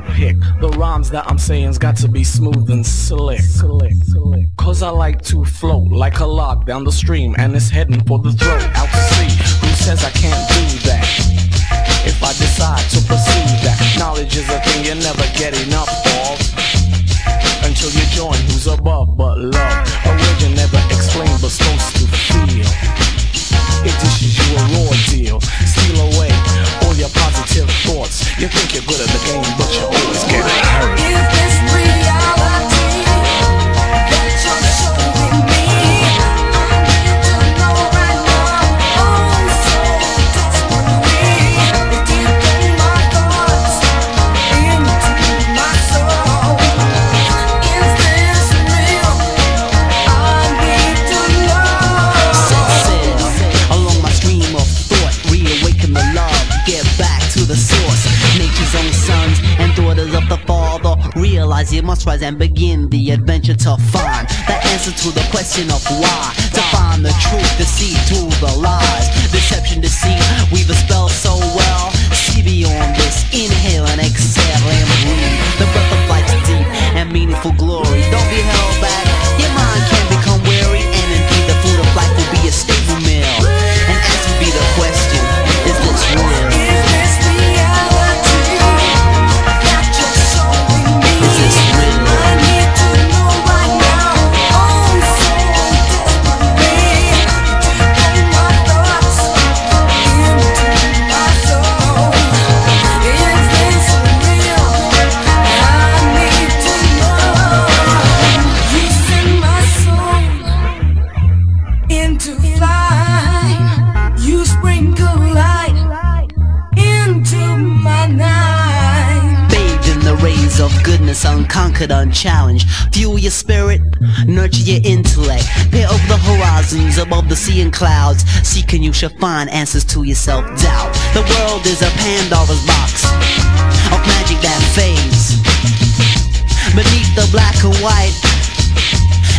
handpick. The rhymes that I'm saying's got to be smooth and slick. slick, slick. Cause I like to float like a log down the stream and it's heading for the throat. Out to sea, who says I can't do that? If I decide to pursue that, knowledge is a thing you never get enough of. Until you join who's above but love. Realize you must rise and begin the adventure to find the answer to the question of why. To find the truth, to see through the lies. Deception, deceit, weave a spell so well. See beyond this, inhale and exhale and breathe. Rays unconquered, unchallenged. Fuel your spirit, nurture your intellect. Peer over the horizons, above the sea and clouds. Seeking you shall find answers to your self-doubt. The world is a Pandora's box of magic that fades. Beneath the black and white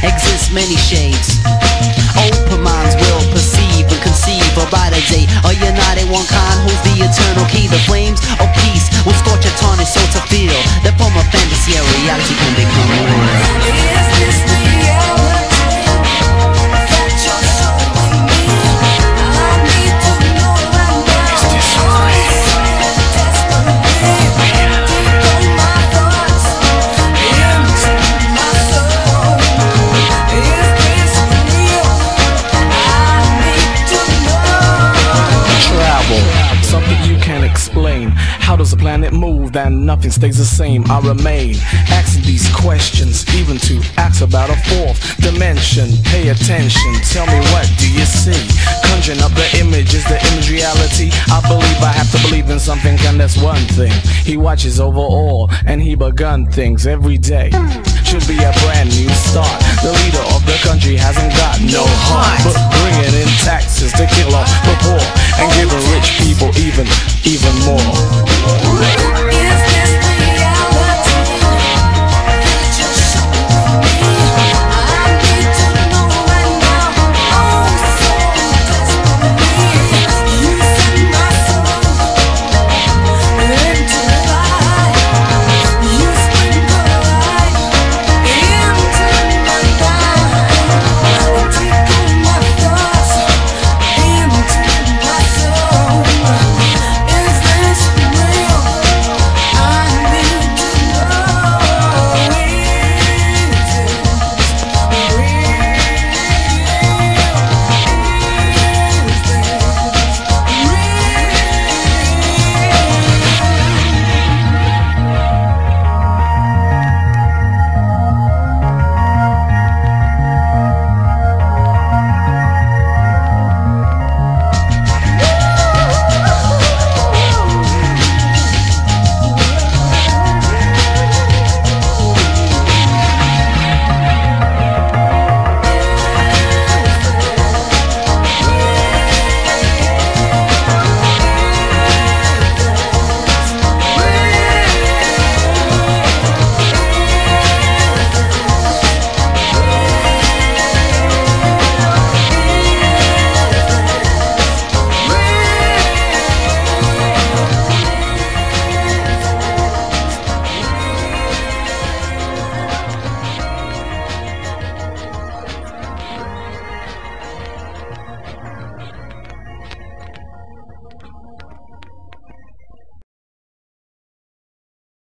exist many shades. Open minds will perceive and conceive a brighter day. Or your night a united one kind who's the eternal key. The flames of peace reality Does a planet move and nothing stays the same? I remain asking these questions, even to ask about a fourth dimension. Pay attention, tell me what do you see? Conjuring up the image, is the image reality? I believe I have to believe in something, and that's one thing. He watches over all, and he begun things every day. Should be a brand new start. The leader of the country hasn't got